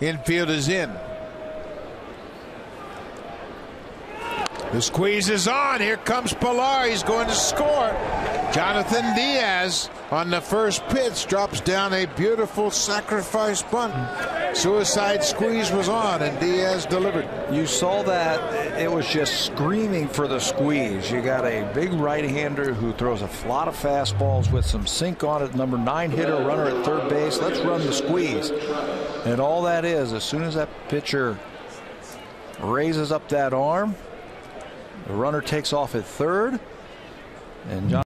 Infield is in. The squeeze is on. Here comes Pillar. He's going to score. Jonathan Diaz on the first pitch drops down a beautiful sacrifice bunt. Suicide squeeze was on and Diaz delivered. You saw that it was just screaming for the squeeze. You got a big right-hander who throws a lot of fastballs with some sink on it. Number nine hitter, runner at third base. Let's run the squeeze. And all that is, as soon as that pitcher raises up that arm, the runner takes off at third, and John